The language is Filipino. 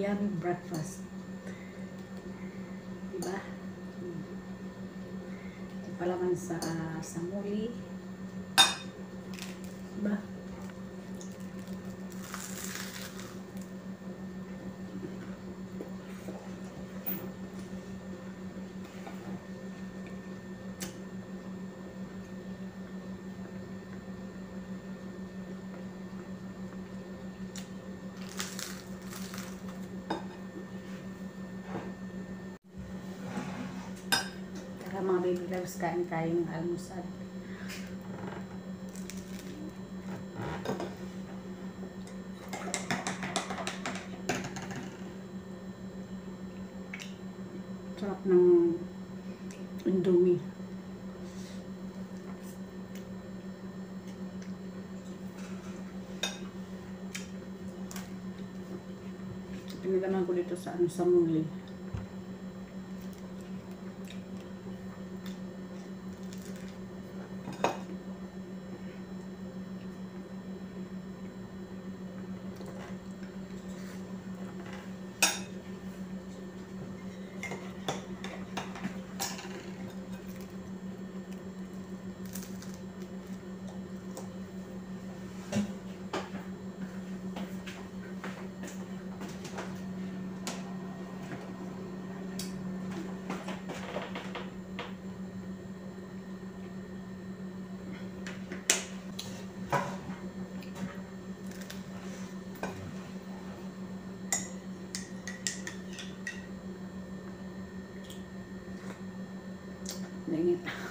yummy breakfast. Diba? Hmm. Ito palaman sa, uh, sa muli. Diba? Mga baby loves, kain tayo ng almusal. Sarap ng indomie. Pinalaman ko dito sa ano sa muli. Nah.